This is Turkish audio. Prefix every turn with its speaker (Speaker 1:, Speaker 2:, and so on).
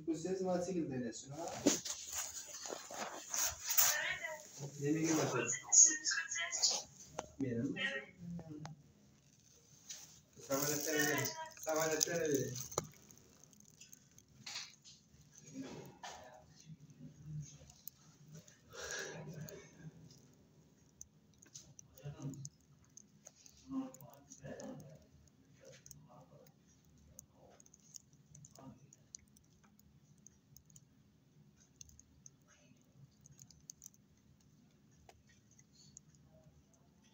Speaker 1: Vocês vão seguir direcional. Yemeğe başladı. Benim. Savaletler verin. Savaletler verin.